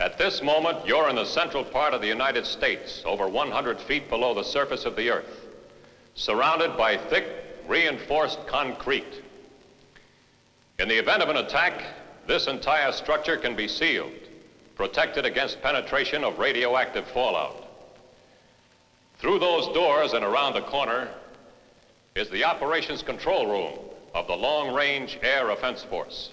At this moment, you're in the central part of the United States, over 100 feet below the surface of the Earth, surrounded by thick, reinforced concrete. In the event of an attack, this entire structure can be sealed, protected against penetration of radioactive fallout. Through those doors and around the corner is the operations control room of the Long Range Air Offense Force.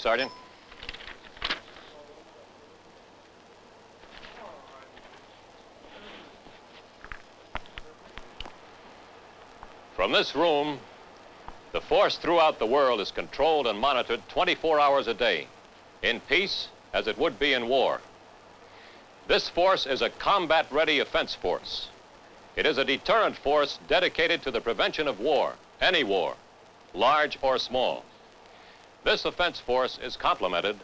Sergeant. From this room, the force throughout the world is controlled and monitored 24 hours a day, in peace as it would be in war. This force is a combat-ready offense force. It is a deterrent force dedicated to the prevention of war, any war, large or small. This offense force is complemented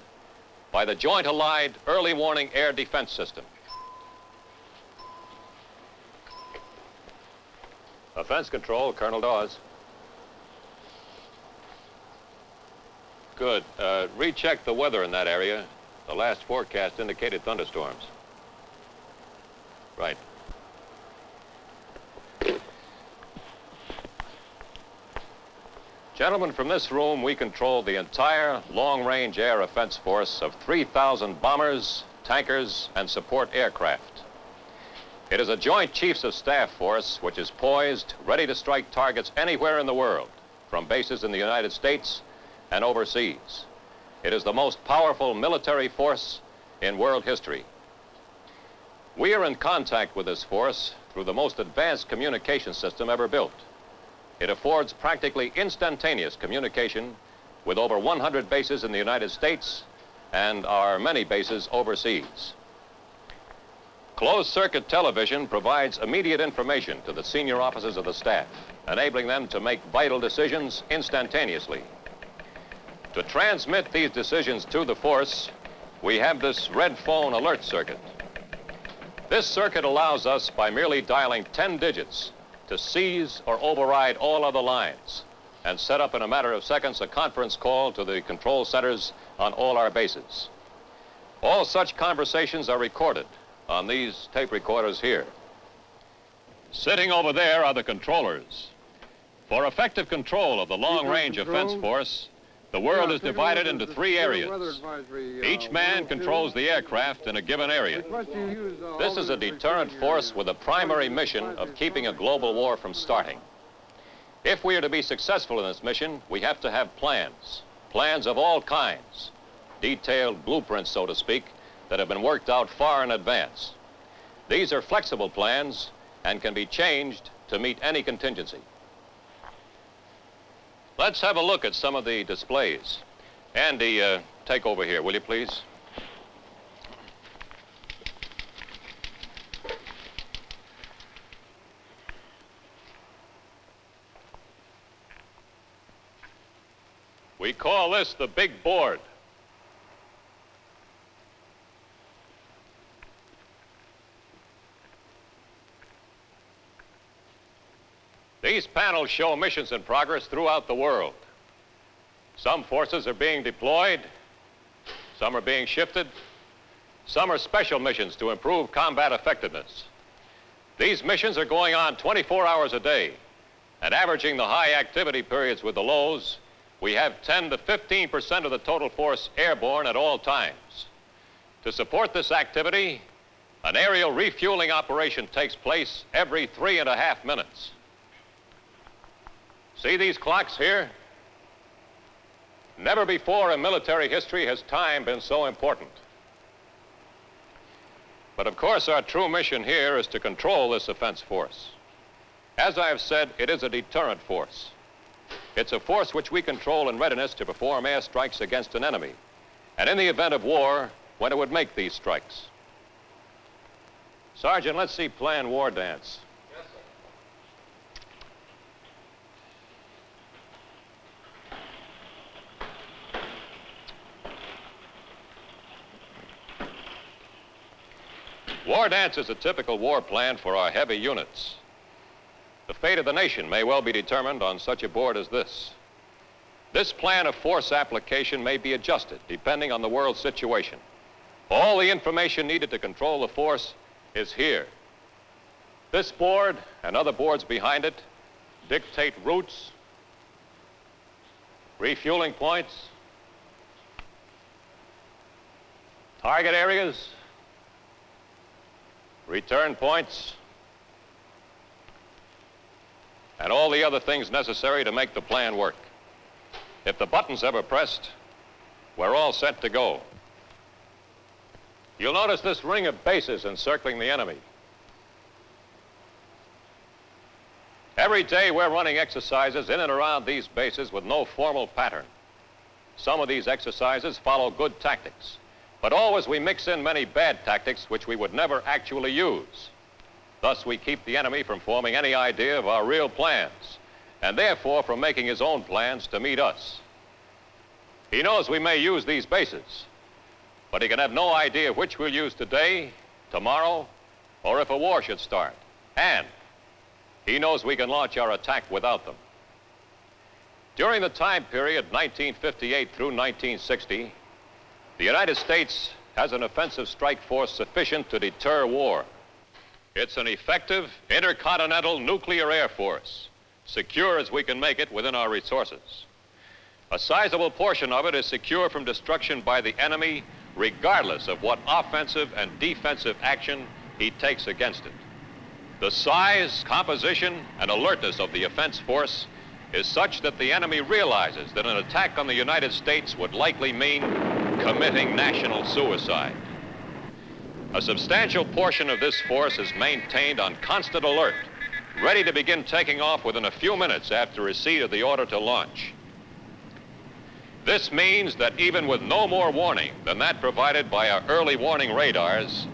by the Joint Allied Early Warning Air Defense System. Offense Control, Colonel Dawes. Good. Uh, recheck the weather in that area. The last forecast indicated thunderstorms. Right. Gentlemen, from this room, we control the entire long-range air offense force of 3,000 bombers, tankers, and support aircraft. It is a joint chiefs of staff force which is poised, ready to strike targets anywhere in the world, from bases in the United States and overseas. It is the most powerful military force in world history. We are in contact with this force through the most advanced communication system ever built. It affords practically instantaneous communication with over 100 bases in the United States and our many bases overseas. Closed circuit television provides immediate information to the senior officers of the staff, enabling them to make vital decisions instantaneously. To transmit these decisions to the force, we have this red phone alert circuit. This circuit allows us, by merely dialing 10 digits, to seize or override all other lines and set up in a matter of seconds a conference call to the control centers on all our bases. All such conversations are recorded on these tape recorders here. Sitting over there are the controllers. For effective control of the long-range offense force, the world is divided into three areas. Each man controls the aircraft in a given area. This is a deterrent force with a primary mission of keeping a global war from starting. If we are to be successful in this mission, we have to have plans, plans of all kinds, detailed blueprints, so to speak, that have been worked out far in advance. These are flexible plans and can be changed to meet any contingency. Let's have a look at some of the displays. Andy, uh, take over here, will you please? We call this the big board. These panels show missions in progress throughout the world. Some forces are being deployed, some are being shifted, some are special missions to improve combat effectiveness. These missions are going on 24 hours a day, and averaging the high activity periods with the lows, we have 10 to 15 percent of the total force airborne at all times. To support this activity, an aerial refueling operation takes place every three and a half minutes. See these clocks here? Never before in military history has time been so important. But of course, our true mission here is to control this offense force. As I have said, it is a deterrent force. It's a force which we control in readiness to perform air strikes against an enemy. And in the event of war, when it would make these strikes. Sergeant, let's see plan war dance. War dance is a typical war plan for our heavy units. The fate of the nation may well be determined on such a board as this. This plan of force application may be adjusted depending on the world situation. All the information needed to control the force is here. This board and other boards behind it dictate routes, refueling points, target areas, return points, and all the other things necessary to make the plan work. If the button's ever pressed, we're all set to go. You'll notice this ring of bases encircling the enemy. Every day we're running exercises in and around these bases with no formal pattern. Some of these exercises follow good tactics. But always we mix in many bad tactics which we would never actually use. Thus we keep the enemy from forming any idea of our real plans, and therefore from making his own plans to meet us. He knows we may use these bases, but he can have no idea which we'll use today, tomorrow, or if a war should start. And he knows we can launch our attack without them. During the time period 1958 through 1960, the United States has an offensive strike force sufficient to deter war. It's an effective intercontinental nuclear air force, secure as we can make it within our resources. A sizable portion of it is secure from destruction by the enemy, regardless of what offensive and defensive action he takes against it. The size, composition, and alertness of the offense force is such that the enemy realizes that an attack on the United States would likely mean committing national suicide. A substantial portion of this force is maintained on constant alert, ready to begin taking off within a few minutes after receipt of the order to launch. This means that even with no more warning than that provided by our early warning radars,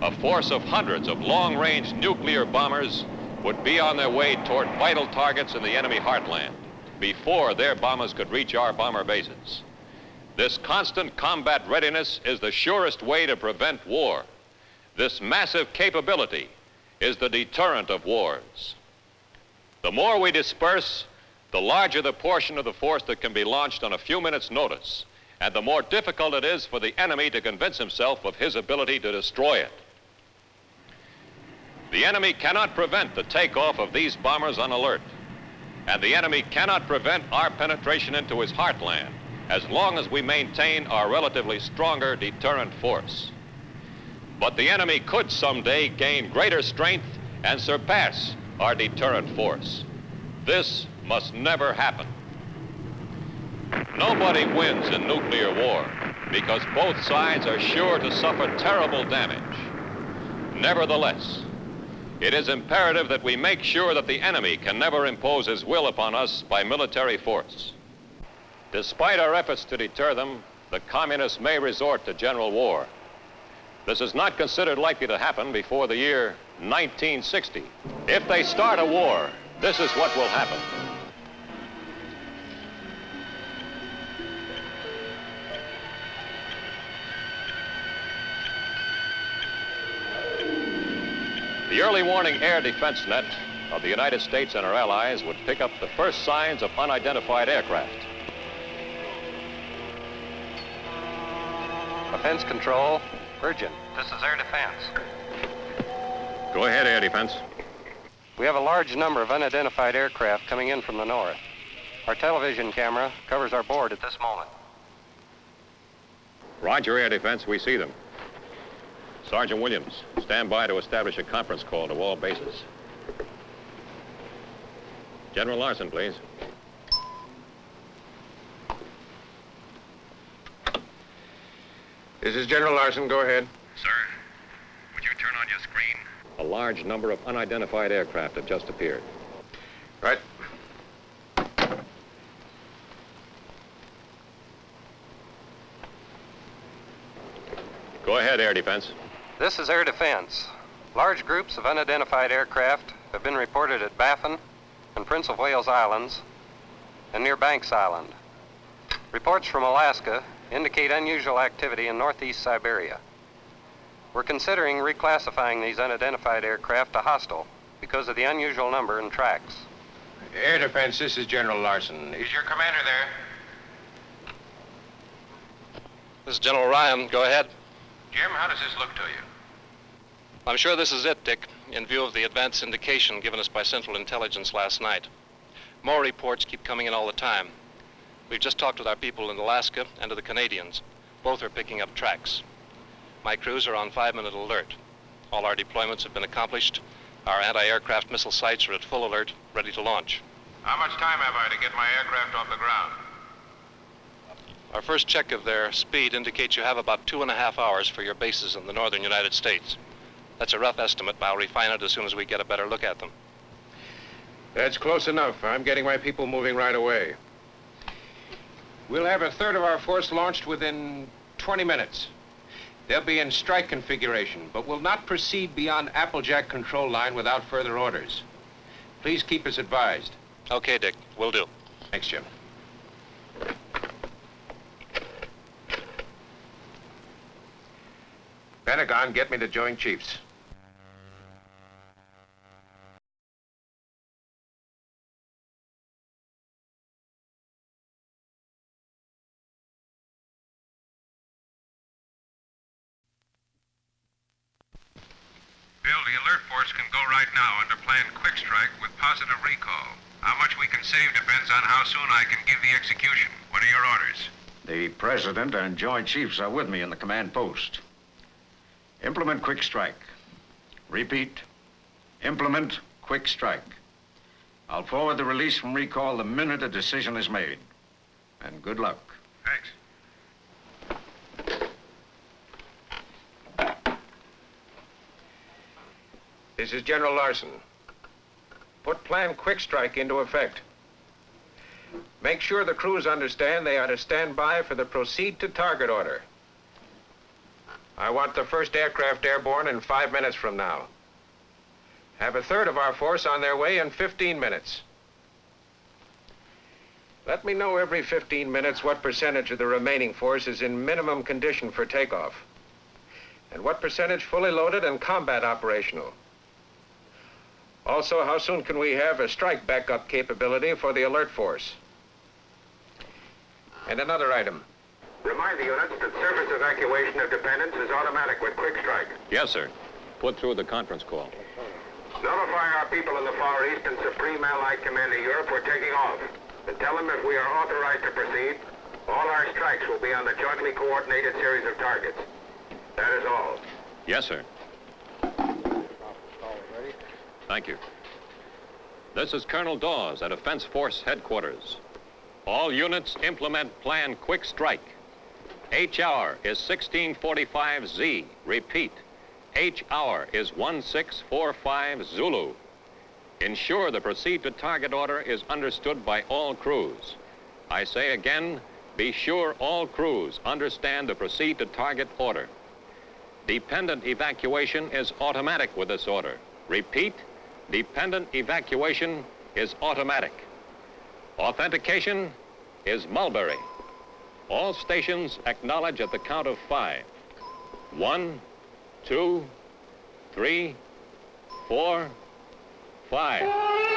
a force of hundreds of long-range nuclear bombers would be on their way toward vital targets in the enemy heartland before their bombers could reach our bomber bases. This constant combat readiness is the surest way to prevent war. This massive capability is the deterrent of wars. The more we disperse, the larger the portion of the force that can be launched on a few minutes' notice, and the more difficult it is for the enemy to convince himself of his ability to destroy it. The enemy cannot prevent the takeoff of these bombers on alert, and the enemy cannot prevent our penetration into his heartland as long as we maintain our relatively stronger deterrent force. But the enemy could someday gain greater strength and surpass our deterrent force. This must never happen. Nobody wins in nuclear war because both sides are sure to suffer terrible damage. Nevertheless, it is imperative that we make sure that the enemy can never impose his will upon us by military force. Despite our efforts to deter them, the communists may resort to general war. This is not considered likely to happen before the year 1960. If they start a war, this is what will happen. The early warning air defense net of the United States and our allies would pick up the first signs of unidentified aircraft. Defense Control, Virgin. This is Air Defense. Go ahead, Air Defense. We have a large number of unidentified aircraft coming in from the north. Our television camera covers our board at this moment. Roger, Air Defense. We see them. Sergeant Williams, stand by to establish a conference call to all bases. General Larson, please. This is General Larson. Go ahead. Sir, would you turn on your screen? A large number of unidentified aircraft have just appeared. Right. Go ahead, Air Defense. This is Air Defense. Large groups of unidentified aircraft have been reported at Baffin and Prince of Wales Islands and near Banks Island. Reports from Alaska indicate unusual activity in northeast Siberia. We're considering reclassifying these unidentified aircraft to hostile because of the unusual number and tracks. Air Defense, this is General Larson. Is your commander there? This is General Ryan. Go ahead. Jim, how does this look to you? I'm sure this is it, Dick, in view of the advance indication given us by Central Intelligence last night. More reports keep coming in all the time. We've just talked with our people in Alaska and to the Canadians. Both are picking up tracks. My crews are on five-minute alert. All our deployments have been accomplished. Our anti-aircraft missile sites are at full alert, ready to launch. How much time have I to get my aircraft off the ground? Our first check of their speed indicates you have about two and a half hours for your bases in the northern United States. That's a rough estimate, but I'll refine it as soon as we get a better look at them. That's close enough. I'm getting my people moving right away. We'll have a third of our force launched within 20 minutes. They'll be in strike configuration, but will not proceed beyond Applejack control line without further orders. Please keep us advised. Okay, Dick. Will do. Thanks, Jim. Pentagon, get me the Joint Chiefs. Bill, the alert force can go right now under plan quick strike with positive recall. How much we can save depends on how soon I can give the execution. What are your orders? The President and Joint Chiefs are with me in the command post. Implement quick strike. Repeat. Implement quick strike. I'll forward the release from recall the minute a decision is made. And good luck. Thanks. This is General Larson. Put Plan Quick Strike into effect. Make sure the crews understand they are to stand by for the proceed to target order. I want the first aircraft airborne in five minutes from now. Have a third of our force on their way in 15 minutes. Let me know every 15 minutes what percentage of the remaining force is in minimum condition for takeoff. And what percentage fully loaded and combat operational. Also, how soon can we have a strike backup capability for the alert force? And another item. Remind the units that surface evacuation of dependents is automatic with quick strike. Yes, sir. Put through the conference call. Notify our people in the Far East and Supreme Allied Command of Europe we're taking off. And tell them if we are authorized to proceed, all our strikes will be on the jointly coordinated series of targets. That is all. Yes, sir. Thank you. This is Colonel Dawes at Defense Force Headquarters. All units implement Plan Quick Strike. H hour is 1645Z. Repeat. H hour is 1645 Zulu. Ensure the proceed to target order is understood by all crews. I say again, be sure all crews understand the proceed to target order. Dependent evacuation is automatic with this order. Repeat, dependent evacuation is automatic. Authentication is Mulberry. All stations acknowledge at the count of five. One, two, three, four, five.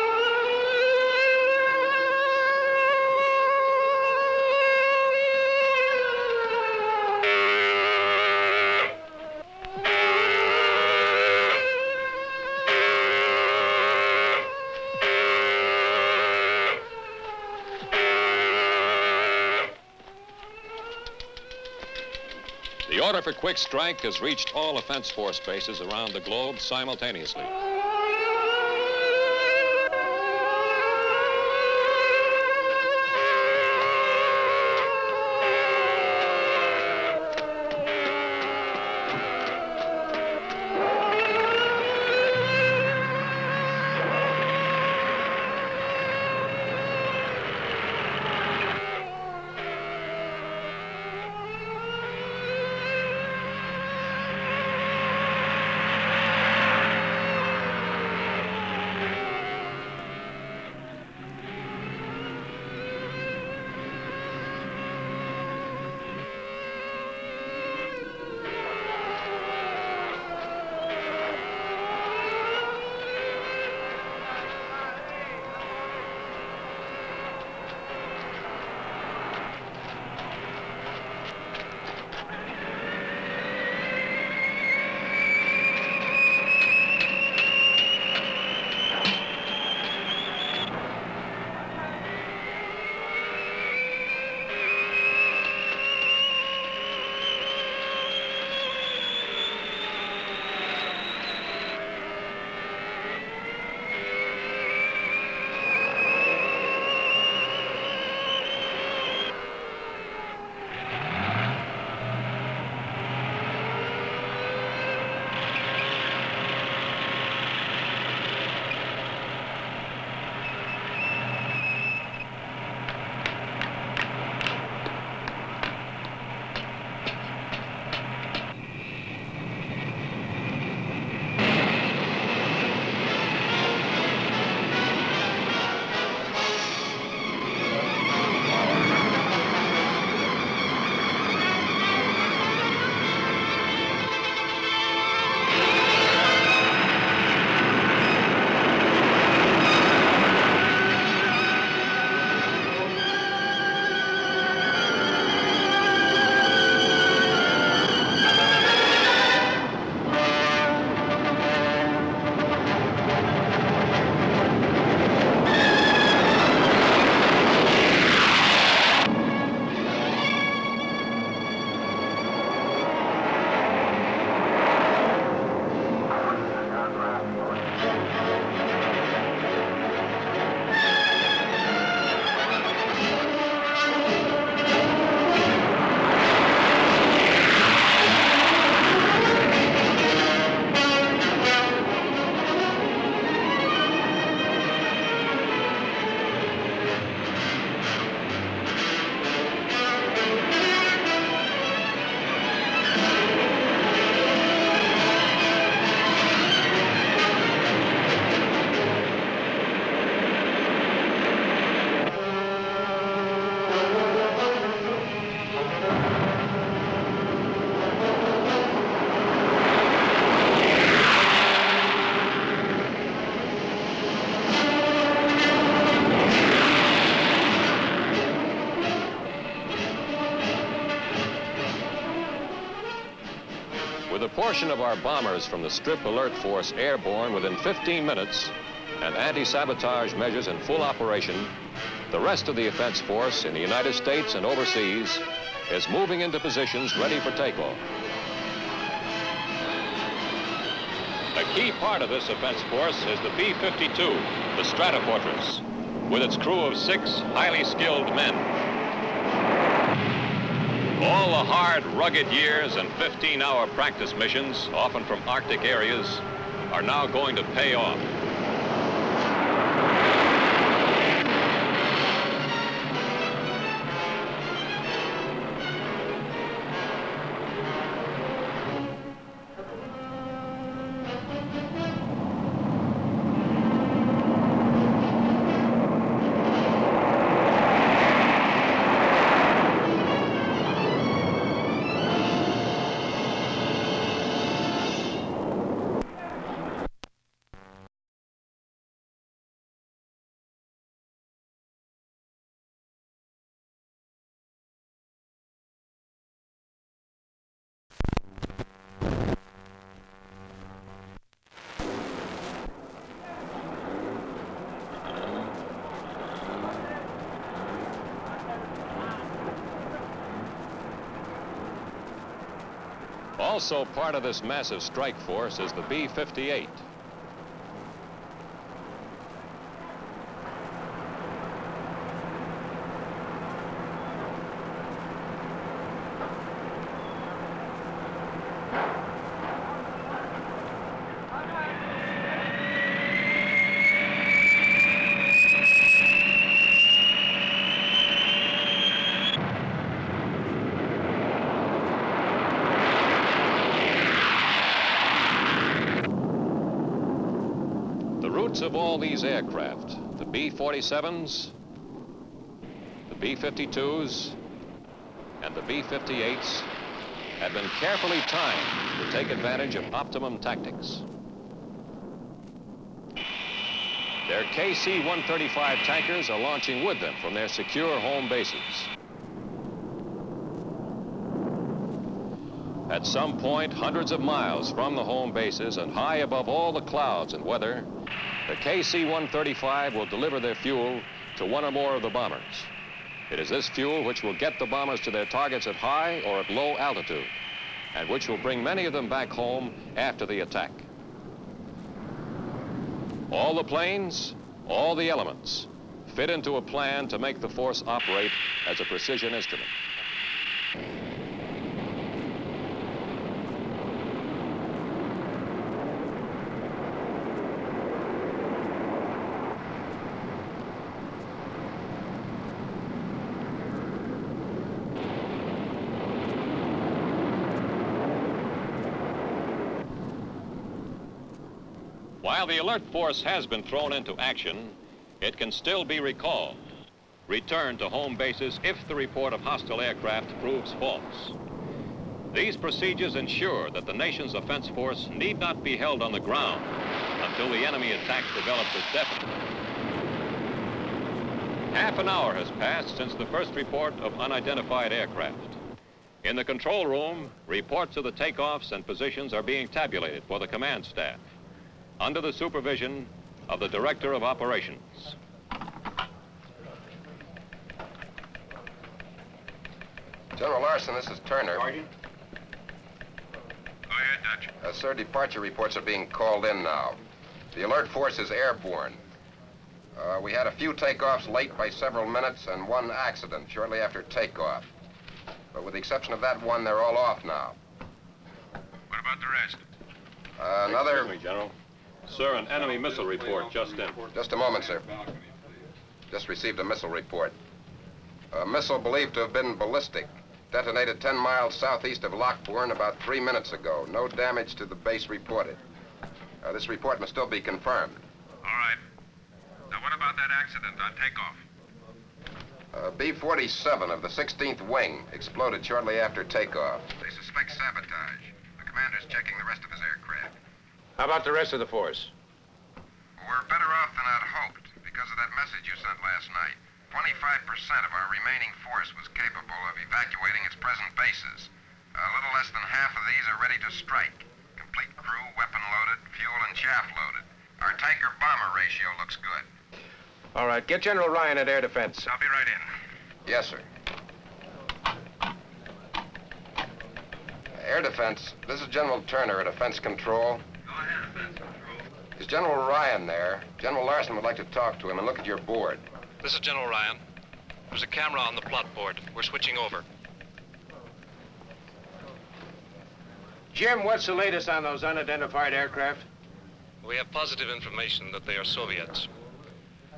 Order quick strike has reached all offense force bases around the globe simultaneously. Portion of our bombers from the Strip Alert Force airborne within 15 minutes and anti-sabotage measures in full operation, the rest of the offense force in the United States and overseas is moving into positions ready for takeoff. A key part of this offense force is the B-52, the Stratofortress, with its crew of six highly skilled men. All the hard, rugged years and 15-hour practice missions, often from Arctic areas, are now going to pay off. Also part of this massive strike force is the B-58. The routes of all these aircraft, the B-47s, the B-52s, and the B-58s, have been carefully timed to take advantage of optimum tactics. Their KC-135 tankers are launching with them from their secure home bases. At some point, hundreds of miles from the home bases and high above all the clouds and weather, the KC-135 will deliver their fuel to one or more of the bombers. It is this fuel which will get the bombers to their targets at high or at low altitude, and which will bring many of them back home after the attack. All the planes, all the elements, fit into a plan to make the force operate as a precision instrument. The alert force has been thrown into action, it can still be recalled, returned to home bases if the report of hostile aircraft proves false. These procedures ensure that the nation's offense force need not be held on the ground until the enemy attack develops as definite. Half an hour has passed since the first report of unidentified aircraft. In the control room, reports of the takeoffs and positions are being tabulated for the command staff under the supervision of the Director of Operations. General Larson, this is Turner. Sergeant? Go ahead, Dutch. Uh, sir, departure reports are being called in now. The alert force is airborne. Uh, we had a few takeoffs late by several minutes and one accident shortly after takeoff. But with the exception of that one, they're all off now. What about the rest? Uh, another... Excuse me, General. Sir, an enemy missile report just in. Just a moment, sir. Just received a missile report. A missile believed to have been ballistic. Detonated 10 miles southeast of Lockbourne about three minutes ago. No damage to the base reported. Uh, this report must still be confirmed. All right. Now, what about that accident on takeoff? Uh, B-47 of the 16th Wing exploded shortly after takeoff. They suspect sabotage. The commander's checking the rest of his aircraft. How about the rest of the force? We're better off than I'd hoped because of that message you sent last night. 25% of our remaining force was capable of evacuating its present bases. A little less than half of these are ready to strike. Complete crew, weapon loaded, fuel and chaff loaded. Our tanker bomber ratio looks good. All right, get General Ryan at air defense. I'll be right in. Yes, sir. Air defense, this is General Turner at Defense Control. Go ahead, Defense Control. Is General Ryan there? General Larson would like to talk to him and look at your board. This is General Ryan. There's a camera on the plot board. We're switching over. Jim, what's the latest on those unidentified aircraft? We have positive information that they are Soviets.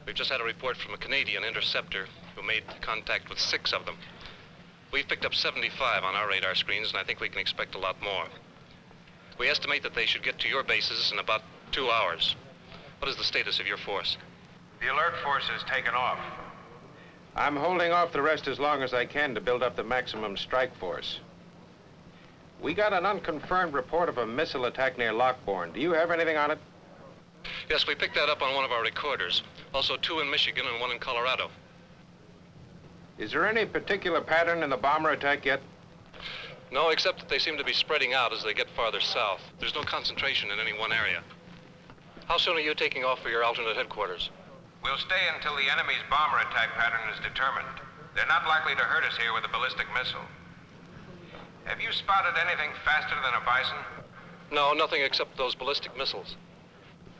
We've just had a report from a Canadian interceptor who made contact with six of them. We've picked up 75 on our radar screens, and I think we can expect a lot more. We estimate that they should get to your bases in about two hours. What is the status of your force? The alert force has taken off. I'm holding off the rest as long as I can to build up the maximum strike force. We got an unconfirmed report of a missile attack near Lockbourne. Do you have anything on it? Yes, we picked that up on one of our recorders. Also, two in Michigan and one in Colorado. Is there any particular pattern in the bomber attack yet? No, except that they seem to be spreading out as they get farther south. There's no concentration in any one area. How soon are you taking off for your alternate headquarters? We'll stay until the enemy's bomber attack pattern is determined. They're not likely to hurt us here with a ballistic missile. Have you spotted anything faster than a bison? No, nothing except those ballistic missiles.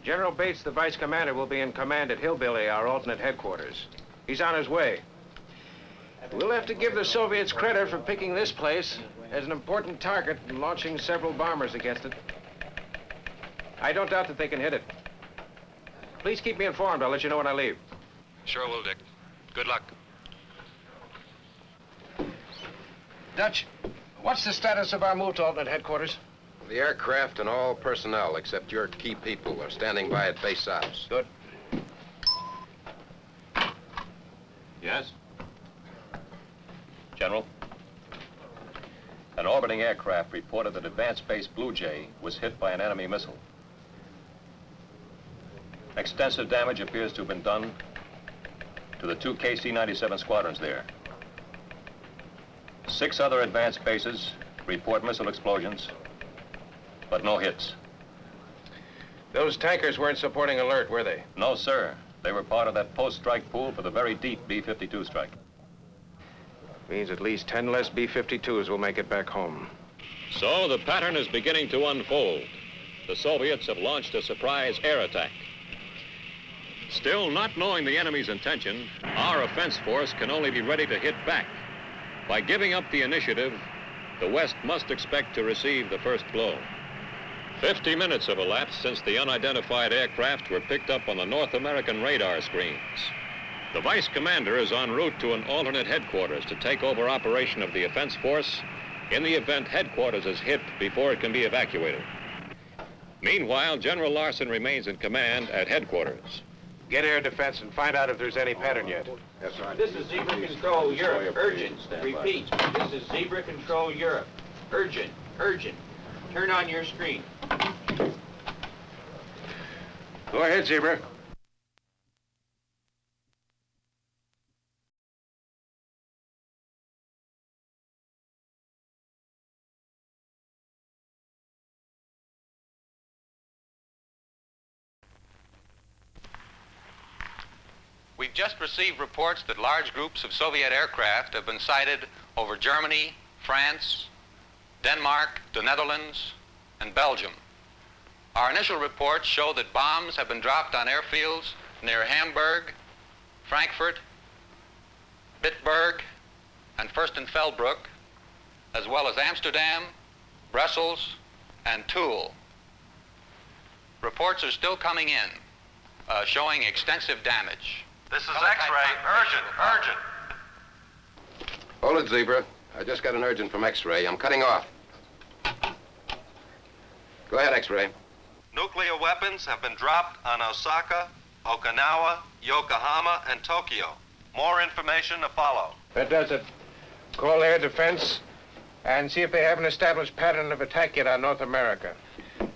General Bates, the vice commander, will be in command at Hillbilly, our alternate headquarters. He's on his way. We'll have to give the Soviets credit for picking this place as an important target and launching several bombers against it. I don't doubt that they can hit it. Please keep me informed. I'll let you know when I leave. Sure will, Dick. Good luck. Dutch, what's the status of our move to alternate headquarters? The aircraft and all personnel, except your key people, are standing by at base ops. Good. Yes? General? An orbiting aircraft reported that advanced base Blue Jay was hit by an enemy missile. Extensive damage appears to have been done to the two KC-97 squadrons there. Six other advanced bases report missile explosions, but no hits. Those tankers weren't supporting alert, were they? No, sir. They were part of that post-strike pool for the very deep B-52 strike. Means at least 10 less B-52s will make it back home. So the pattern is beginning to unfold. The Soviets have launched a surprise air attack. Still, not knowing the enemy's intention, our offense force can only be ready to hit back. By giving up the initiative, the West must expect to receive the first blow. Fifty minutes have elapsed since the unidentified aircraft were picked up on the North American radar screens. The vice commander is en route to an alternate headquarters to take over operation of the offense force in the event headquarters is hit before it can be evacuated. Meanwhile, General Larson remains in command at headquarters. Get air defense and find out if there's any pattern yet. Yes, sir. This is Zebra Control Europe. Urgent. Repeat. This is Zebra Control Europe. Urgent. Urgent. Turn on your screen. Go ahead, Zebra. We've just received reports that large groups of Soviet aircraft have been sighted over Germany, France, Denmark, the Netherlands, and Belgium. Our initial reports show that bombs have been dropped on airfields near Hamburg, Frankfurt, Bitburg, and Furstenfeldbruck, as well as Amsterdam, Brussels, and Toul. Reports are still coming in, uh, showing extensive damage. This is oh, X-ray. Urgent. Urgent. Hold it, Zebra. I just got an urgent from X-ray. I'm cutting off. Go ahead, X-ray. Nuclear weapons have been dropped on Osaka, Okinawa, Yokohama, and Tokyo. More information to follow. That does it. Call air defense and see if they have an established pattern of attack yet on North America.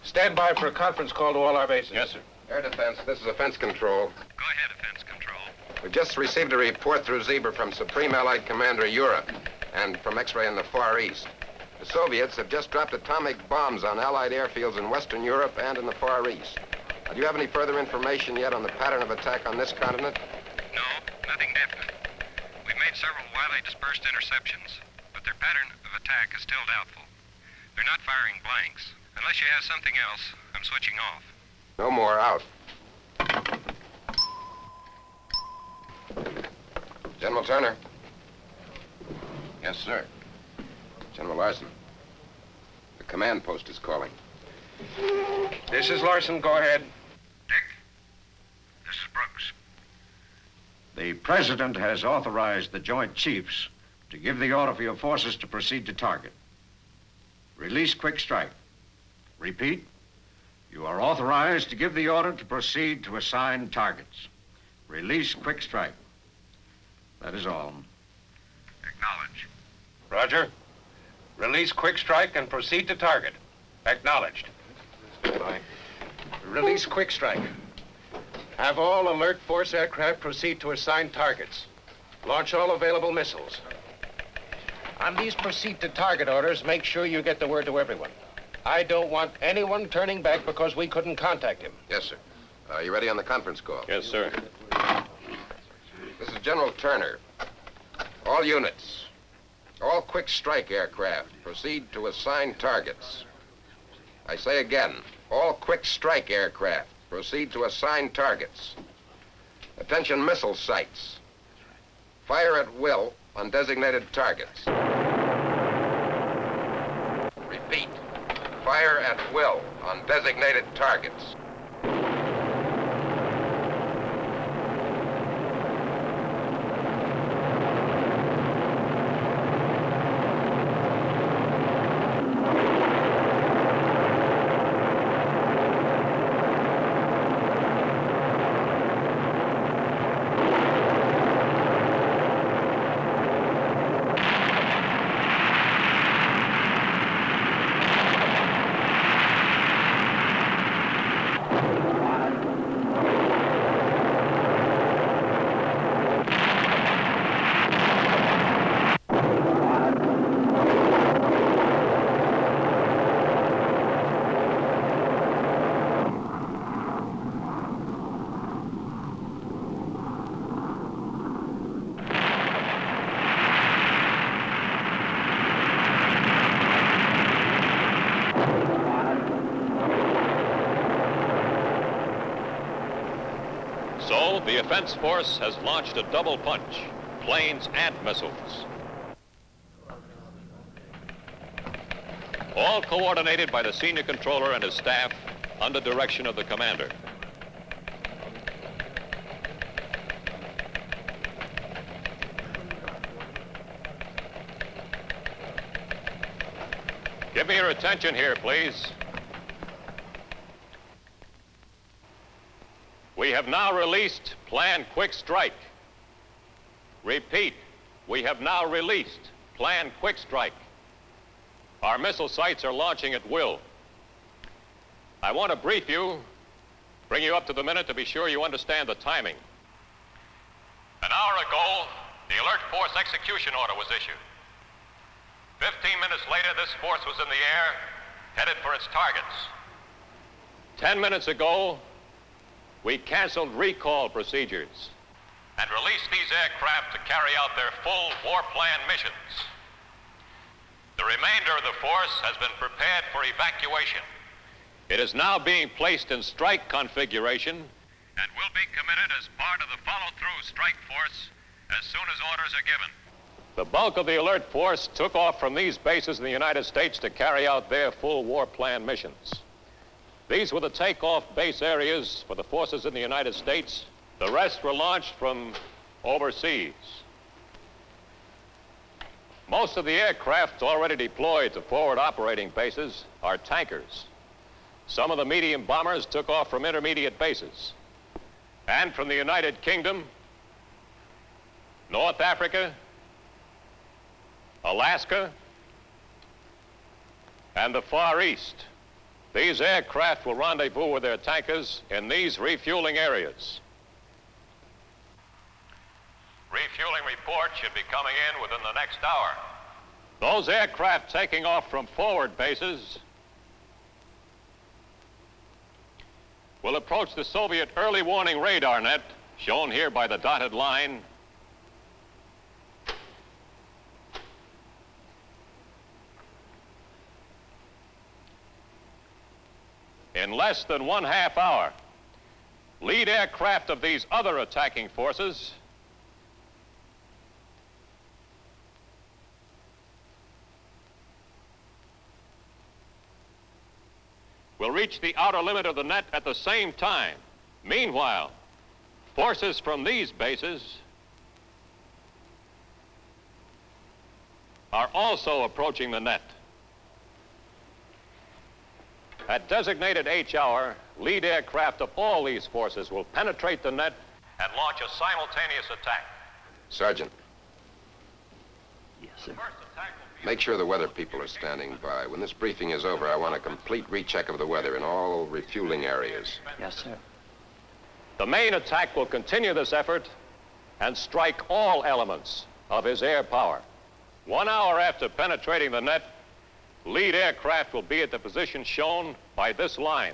Stand by for a conference call to all our bases. Yes, sir. Air defense, this is offense control. Go ahead, Control. Just received a report through Zebra from Supreme Allied Commander Europe and from X-ray in the Far East. The Soviets have just dropped atomic bombs on Allied airfields in Western Europe and in the Far East. Uh, do you have any further information yet on the pattern of attack on this continent? No, nothing definite. We've made several widely dispersed interceptions, but their pattern of attack is still doubtful. They're not firing blanks. Unless you have something else, I'm switching off. No more. Out. General Turner. Yes, sir. General Larson. The command post is calling. This is Larson. Go ahead. Dick, this is Brooks. The President has authorized the Joint Chiefs to give the order for your forces to proceed to target. Release quick strike. Repeat, you are authorized to give the order to proceed to assign targets. Release quick strike. That is all. Acknowledge. Roger. Release quick strike and proceed to target. Acknowledged. Bye. Release quick strike. Have all alert force aircraft proceed to assigned targets. Launch all available missiles. On these proceed to target orders, make sure you get the word to everyone. I don't want anyone turning back because we couldn't contact him. Yes, sir. Are you ready on the conference call? Yes, sir. This is General Turner. All units, all quick strike aircraft, proceed to assign targets. I say again, all quick strike aircraft, proceed to assign targets. Attention missile sites. Fire at will on designated targets. Repeat, fire at will on designated targets. Offense force has launched a double punch planes and missiles. All coordinated by the senior controller and his staff under direction of the commander. Give me your attention here, please. We have now released Plan Quick Strike. Repeat, we have now released Plan Quick Strike. Our missile sites are launching at will. I want to brief you, bring you up to the minute to be sure you understand the timing. An hour ago, the Alert Force execution order was issued. Fifteen minutes later, this force was in the air, headed for its targets. Ten minutes ago, we canceled recall procedures and released these aircraft to carry out their full war plan missions. The remainder of the force has been prepared for evacuation. It is now being placed in strike configuration and will be committed as part of the follow-through strike force as soon as orders are given. The bulk of the alert force took off from these bases in the United States to carry out their full war plan missions. These were the takeoff base areas for the forces in the United States. The rest were launched from overseas. Most of the aircraft already deployed to forward operating bases are tankers. Some of the medium bombers took off from intermediate bases. And from the United Kingdom, North Africa, Alaska, and the Far East. These aircraft will rendezvous with their tankers in these refueling areas. Refueling reports should be coming in within the next hour. Those aircraft taking off from forward bases will approach the Soviet early warning radar net, shown here by the dotted line, in less than one half hour. Lead aircraft of these other attacking forces will reach the outer limit of the net at the same time. Meanwhile, forces from these bases are also approaching the net. At designated H hour, lead aircraft of all these forces will penetrate the net and launch a simultaneous attack. Sergeant, Yes, sir. First attack will be make sure the weather people are standing by. When this briefing is over, I want a complete recheck of the weather in all refueling areas. Yes, sir. The main attack will continue this effort and strike all elements of his air power. One hour after penetrating the net, lead aircraft will be at the position shown by this line.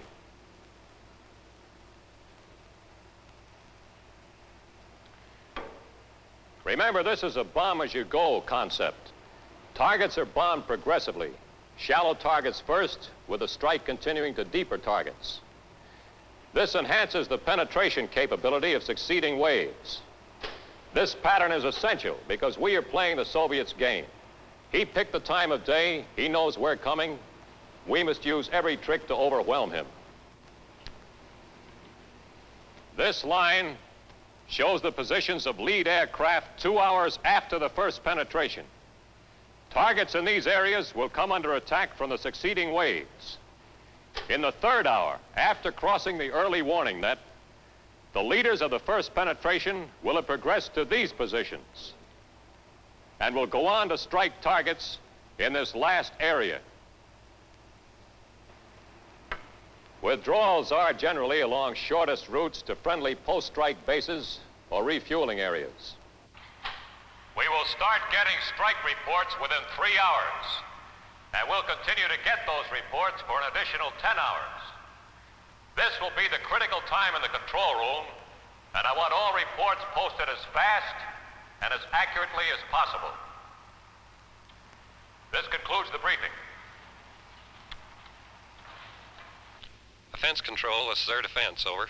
Remember, this is a bomb-as-you-go concept. Targets are bombed progressively. Shallow targets first, with the strike continuing to deeper targets. This enhances the penetration capability of succeeding waves. This pattern is essential because we are playing the Soviets' game. He picked the time of day, he knows we're coming. We must use every trick to overwhelm him. This line shows the positions of lead aircraft two hours after the first penetration. Targets in these areas will come under attack from the succeeding waves. In the third hour, after crossing the early warning net, the leaders of the first penetration will have progressed to these positions and will go on to strike targets in this last area. Withdrawals are generally along shortest routes to friendly post-strike bases or refueling areas. We will start getting strike reports within three hours, and we'll continue to get those reports for an additional 10 hours. This will be the critical time in the control room, and I want all reports posted as fast and as accurately as possible. This concludes the briefing. Offense control, this is air defense, over.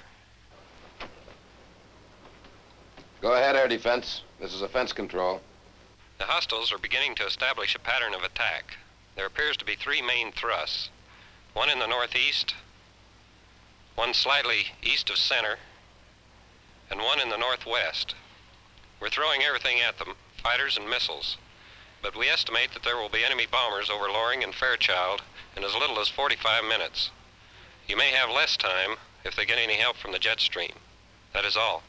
Go ahead, air defense. This is offense control. The hostiles are beginning to establish a pattern of attack. There appears to be three main thrusts. One in the northeast, one slightly east of center, and one in the northwest. We're throwing everything at them, fighters and missiles. But we estimate that there will be enemy bombers over Loring and Fairchild in as little as 45 minutes. You may have less time if they get any help from the jet stream. That is all.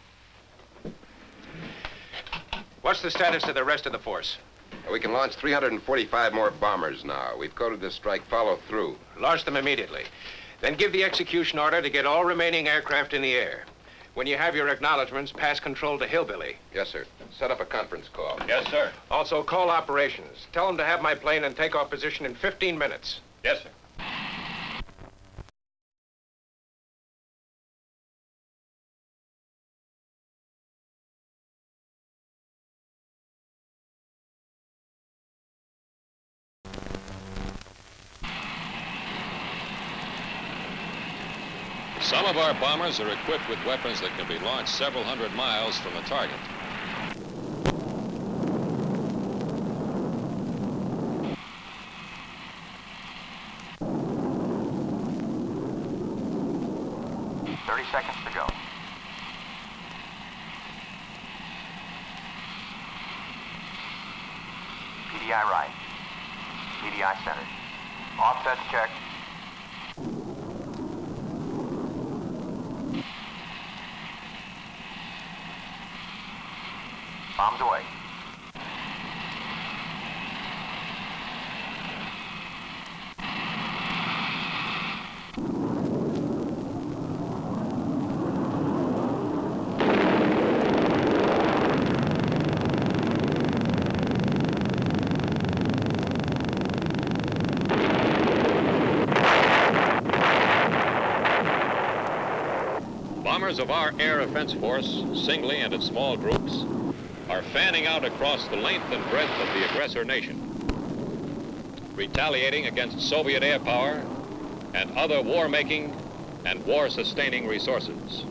What's the status of the rest of the force? We can launch 345 more bombers now. We've coded this strike follow through. Launch them immediately. Then give the execution order to get all remaining aircraft in the air. When you have your acknowledgments, pass control to Hillbilly. Yes, sir. Set up a conference call. Yes, sir. Also, call operations. Tell them to have my plane in takeoff position in 15 minutes. Yes, sir. Bombers are equipped with weapons that can be launched several hundred miles from the target. Thirty seconds to go. PDI right. PDI center. Offsets checked. Bombs away. Members of our air offense force, singly and in small groups, are fanning out across the length and breadth of the aggressor nation, retaliating against Soviet air power and other war-making and war-sustaining resources.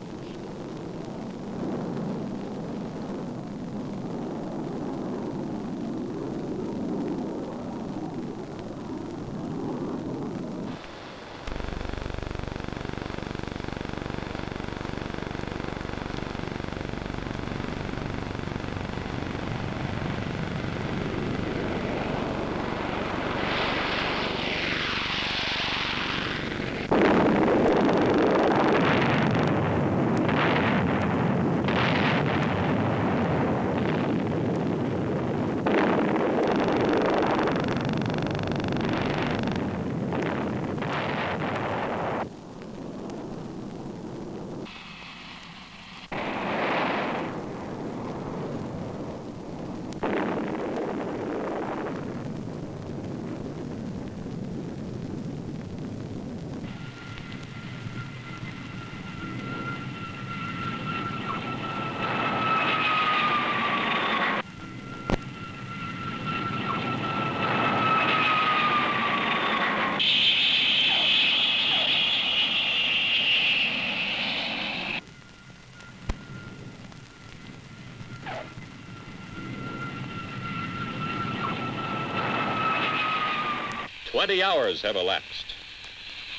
Twenty hours have elapsed.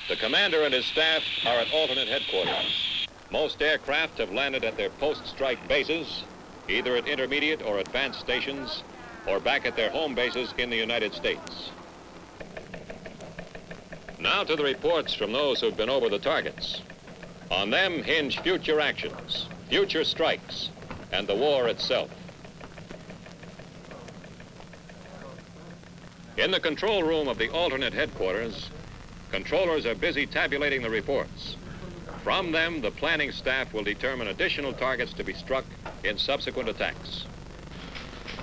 The commander and his staff are at alternate headquarters. Most aircraft have landed at their post-strike bases, either at intermediate or advanced stations, or back at their home bases in the United States. Now to the reports from those who've been over the targets. On them hinge future actions, future strikes, and the war itself. In the control room of the alternate headquarters, controllers are busy tabulating the reports. From them, the planning staff will determine additional targets to be struck in subsequent attacks.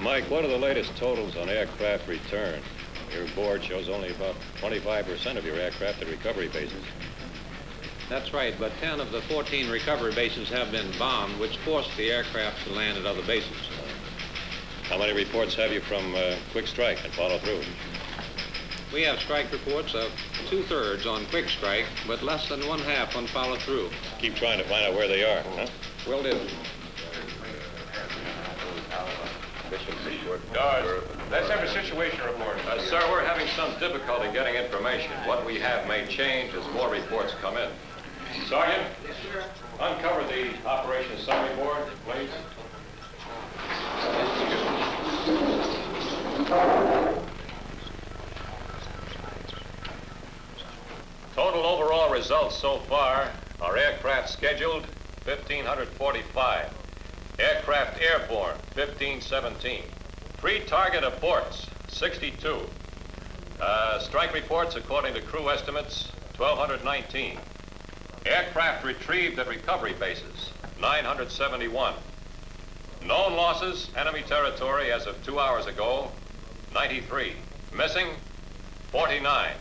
Mike, what are the latest totals on aircraft return? Your board shows only about 25% of your aircraft at recovery bases. That's right, but 10 of the 14 recovery bases have been bombed, which forced the aircraft to land at other bases. How many reports have you from uh, quick strike and follow through? We have strike reports of two-thirds on quick strike, but less than one-half on follow-through. Keep trying to find out where they are, huh? Will do. Dawes, let's have a situation report. Uh, sir, we're having some difficulty getting information. What we have may change as more reports come in. Sergeant? Yes, sir. Uncover the operations summary board, please. Total overall results so far are aircraft scheduled, 1,545. Aircraft airborne, 1517. Three target aborts, 62. Uh, strike reports, according to crew estimates, 1,219. Aircraft retrieved at recovery bases, 971. Known losses, enemy territory as of two hours ago, 93. Missing, 49.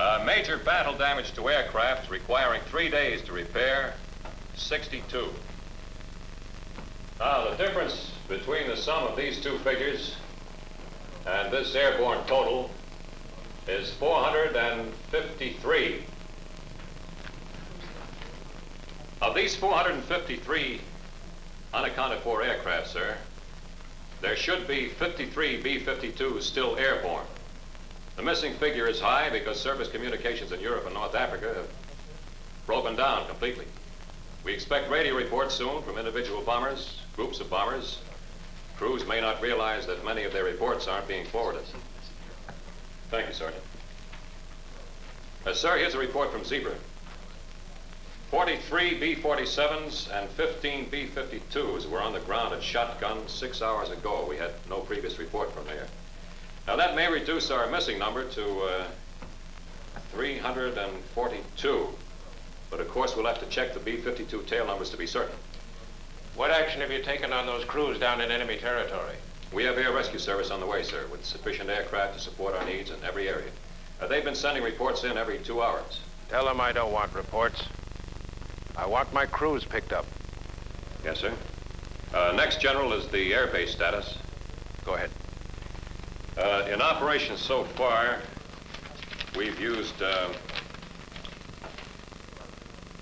Uh, major battle damage to aircraft requiring three days to repair, 62. Now, the difference between the sum of these two figures and this airborne total is 453. Of these 453 unaccounted for aircraft, sir, there should be 53 B-52s still airborne. The missing figure is high because service communications in Europe and North Africa have broken down completely. We expect radio reports soon from individual bombers, groups of bombers. Crews may not realize that many of their reports aren't being forwarded. Thank you, Sergeant. Uh, sir, here's a report from Zebra. 43 B-47s and 15 B-52s were on the ground at Shotgun six hours ago. We had no previous report from there. Now, that may reduce our missing number to uh, 342. But, of course, we'll have to check the B-52 tail numbers to be certain. What action have you taken on those crews down in enemy territory? We have air rescue service on the way, sir, with sufficient aircraft to support our needs in every area. Uh, they've been sending reports in every two hours. Tell them I don't want reports. I want my crews picked up. Yes, sir. Uh, next, General, is the airbase status. Go ahead. Uh, in operation so far, we've used uh,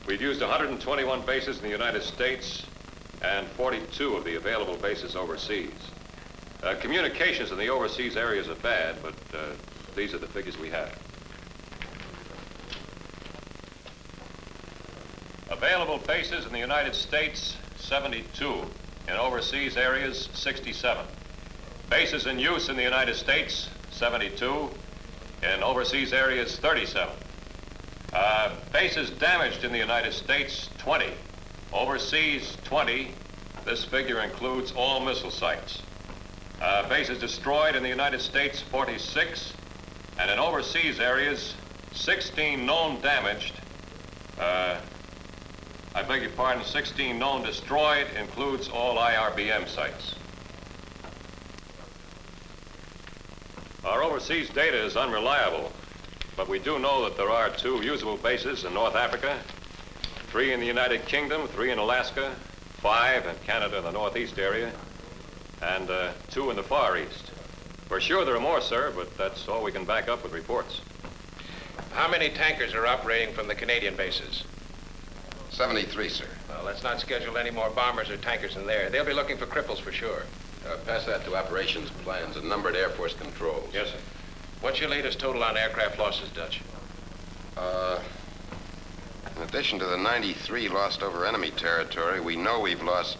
we've used 121 bases in the United States and 42 of the available bases overseas. Uh, communications in the overseas areas are bad, but uh, these are the figures we have. Available bases in the United States, 72. In overseas areas, 67. Bases in use in the United States, 72. In overseas areas, 37. Uh, bases damaged in the United States, 20. Overseas, 20. This figure includes all missile sites. Uh, bases destroyed in the United States, 46. And in overseas areas, 16 known damaged. Uh, I beg your pardon, 16 known destroyed includes all IRBM sites. Our overseas data is unreliable, but we do know that there are two usable bases in North Africa, three in the United Kingdom, three in Alaska, five in Canada in the northeast area, and uh, two in the Far East. We're sure there are more, sir, but that's all we can back up with reports. How many tankers are operating from the Canadian bases? 73, sir. Well, let's not schedule any more bombers or tankers in there. They'll be looking for cripples for sure. Uh, pass that to operations plans and numbered Air Force controls. Yes, sir. What's your latest total on aircraft losses, Dutch? Uh, in addition to the 93 lost over enemy territory, we know we've lost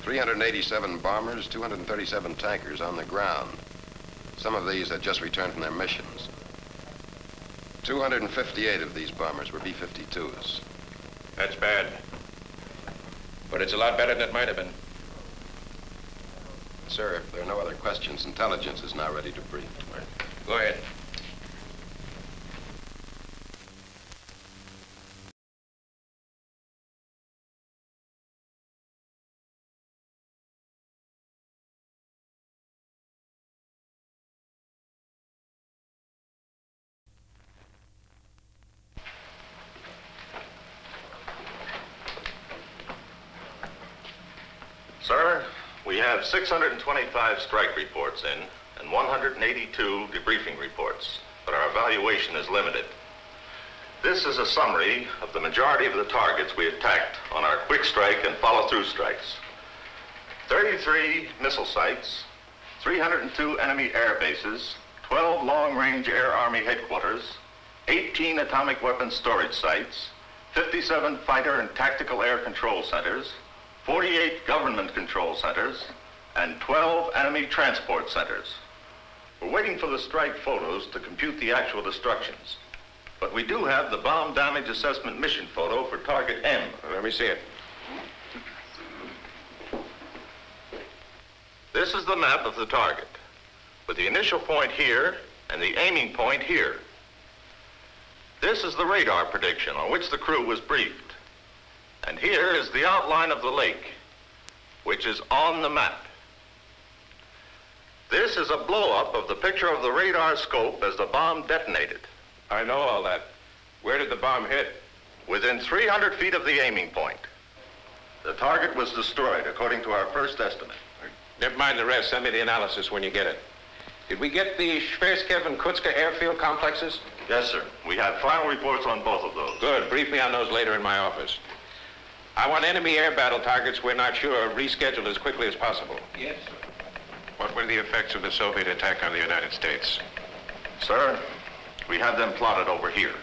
387 bombers, 237 tankers on the ground. Some of these had just returned from their missions. 258 of these bombers were B-52s. That's bad. But it's a lot better than it might have been. Sir, if there are no other questions, intelligence is now ready to brief. Go ahead. Sir, we have 625 strike reports in and 182 debriefing reports, but our evaluation is limited. This is a summary of the majority of the targets we attacked on our quick strike and follow-through strikes. 33 missile sites, 302 enemy air bases, 12 long-range Air Army headquarters, 18 atomic weapons storage sites, 57 fighter and tactical air control centers, 48 government control centers, and 12 enemy transport centers. We're waiting for the strike photos to compute the actual destructions. But we do have the bomb damage assessment mission photo for target M. Let me see it. This is the map of the target, with the initial point here and the aiming point here. This is the radar prediction on which the crew was briefed. And here is the outline of the lake, which is on the map. This is a blow-up of the picture of the radar scope as the bomb detonated. I know all that. Where did the bomb hit? Within 300 feet of the aiming point. The target was destroyed, according to our first estimate. Never mind the rest. Send me the analysis when you get it. Did we get the Shverskev and Kutska airfield complexes? Yes, sir. We have final reports on both of those. Good. Brief me on those later in my office. I want enemy air battle targets we're not sure rescheduled as quickly as possible. Yes, sir. What were the effects of the Soviet attack on the United States? Sir, we have them plotted over here.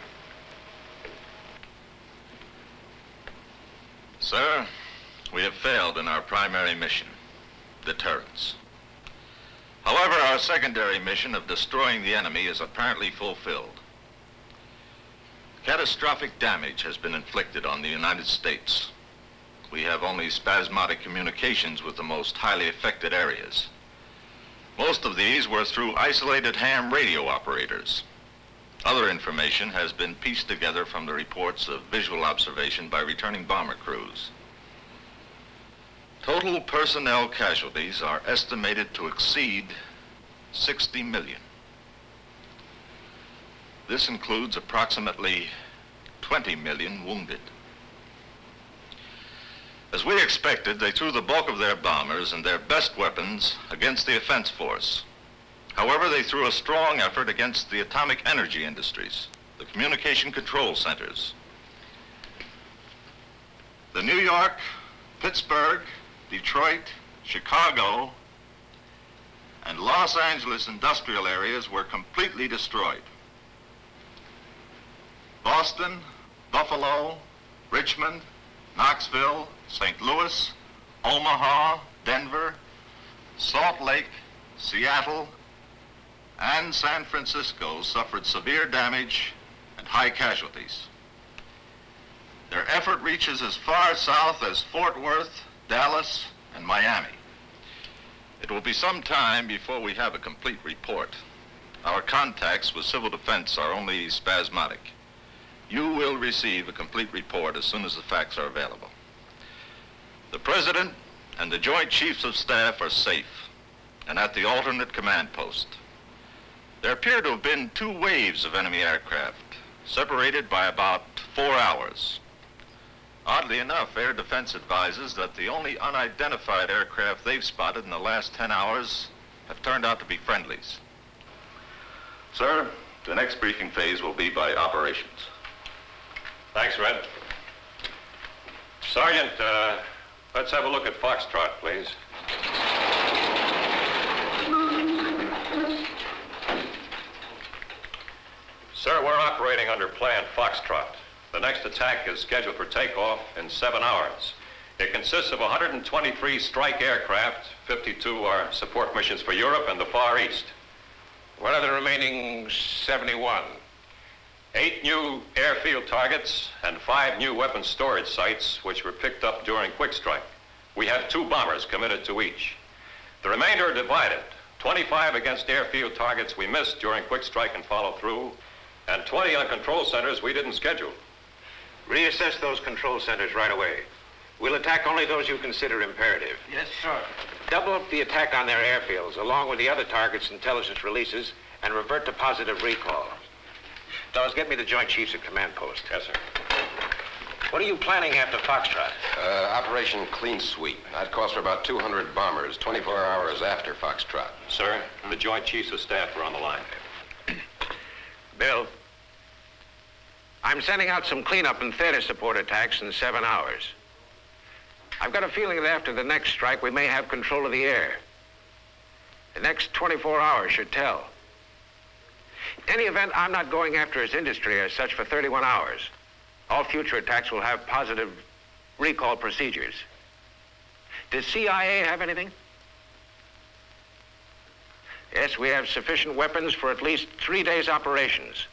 Sir, we have failed in our primary mission, deterrence. However, our secondary mission of destroying the enemy is apparently fulfilled. Catastrophic damage has been inflicted on the United States. We have only spasmodic communications with the most highly affected areas. Most of these were through isolated ham radio operators. Other information has been pieced together from the reports of visual observation by returning bomber crews. Total personnel casualties are estimated to exceed 60 million. This includes approximately 20 million wounded. As we expected, they threw the bulk of their bombers and their best weapons against the offense force. However, they threw a strong effort against the atomic energy industries, the communication control centers. The New York, Pittsburgh, Detroit, Chicago, and Los Angeles industrial areas were completely destroyed. Boston, Buffalo, Richmond, Knoxville, St. Louis, Omaha, Denver, Salt Lake, Seattle, and San Francisco suffered severe damage and high casualties. Their effort reaches as far south as Fort Worth, Dallas, and Miami. It will be some time before we have a complete report. Our contacts with civil defense are only spasmodic. You will receive a complete report as soon as the facts are available. The President and the Joint Chiefs of Staff are safe and at the alternate command post. There appear to have been two waves of enemy aircraft, separated by about four hours. Oddly enough, Air Defense advises that the only unidentified aircraft they've spotted in the last 10 hours have turned out to be friendlies. Sir, the next briefing phase will be by operations. Thanks, Red. Sergeant, uh, let's have a look at Foxtrot, please. Sir, we're operating under Plan Foxtrot. The next attack is scheduled for takeoff in seven hours. It consists of 123 strike aircraft, 52 are support missions for Europe and the Far East. What are the remaining 71? Eight new airfield targets and five new weapons storage sites, which were picked up during quick strike. We have two bombers committed to each. The remainder are divided. 25 against airfield targets we missed during quick strike and follow through, and 20 on control centers we didn't schedule. Reassess those control centers right away. We'll attack only those you consider imperative. Yes, sir. Double up the attack on their airfields, along with the other targets' intelligence releases, and revert to positive recall. Fellas, get me the Joint Chiefs at command post. Yes, sir. What are you planning after Foxtrot? Uh, Operation Clean Sweep. That calls for about 200 bombers, 24 hours after Foxtrot. Sir, the Joint Chiefs of Staff are on the line. Bill, I'm sending out some cleanup and theater support attacks in seven hours. I've got a feeling that after the next strike, we may have control of the air. The next 24 hours should tell. In any event, I'm not going after his industry as such for 31 hours. All future attacks will have positive recall procedures. Does CIA have anything? Yes, we have sufficient weapons for at least three days' operations.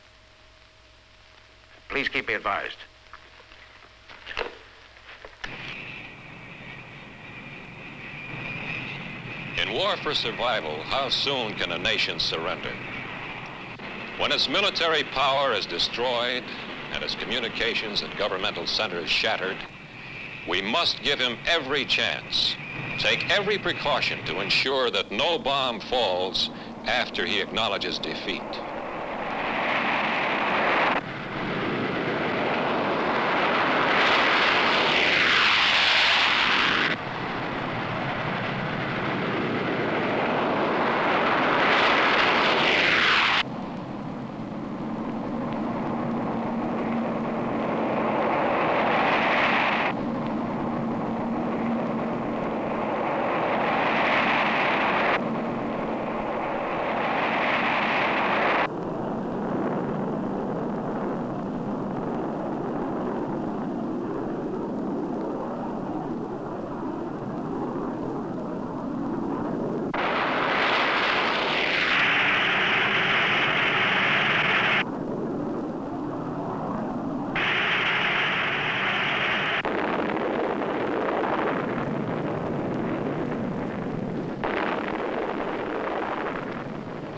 Please keep me advised. In war for survival, how soon can a nation surrender? When its military power is destroyed and its communications and governmental centers shattered, we must give him every chance, take every precaution to ensure that no bomb falls after he acknowledges defeat.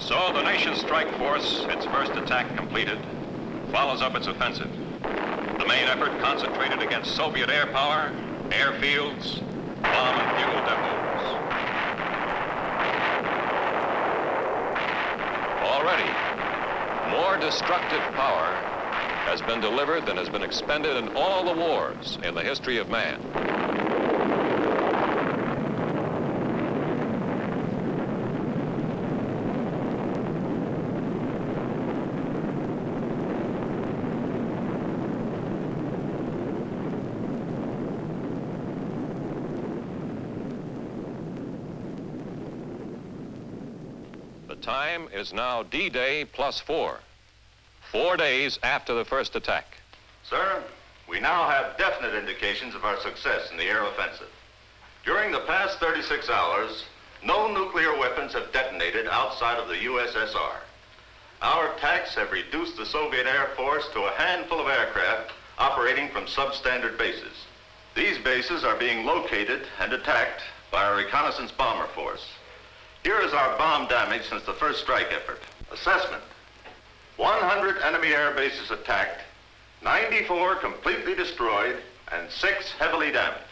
So the nation's strike force, its first attack completed, follows up its offensive. The main effort concentrated against Soviet air power, airfields, bomb and fuel depots. Already, more destructive power has been delivered than has been expended in all the wars in the history of man. time is now D-Day plus four. Four days after the first attack. Sir, we now have definite indications of our success in the air offensive. During the past 36 hours, no nuclear weapons have detonated outside of the USSR. Our attacks have reduced the Soviet Air Force to a handful of aircraft operating from substandard bases. These bases are being located and attacked by our reconnaissance bomber force. Here is our bomb damage since the first strike effort. Assessment. 100 enemy air bases attacked, 94 completely destroyed, and six heavily damaged.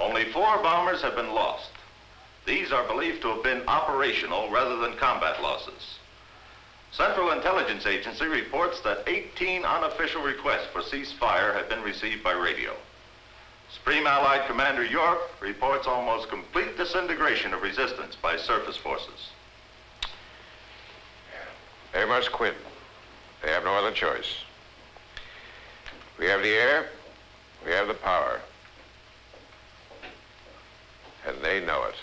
Only four bombers have been lost. These are believed to have been operational rather than combat losses. Central Intelligence Agency reports that 18 unofficial requests for ceasefire have been received by radio. Supreme Allied Commander York reports almost complete disintegration of resistance by surface forces. They must quit. They have no other choice. We have the air, we have the power. And they know it.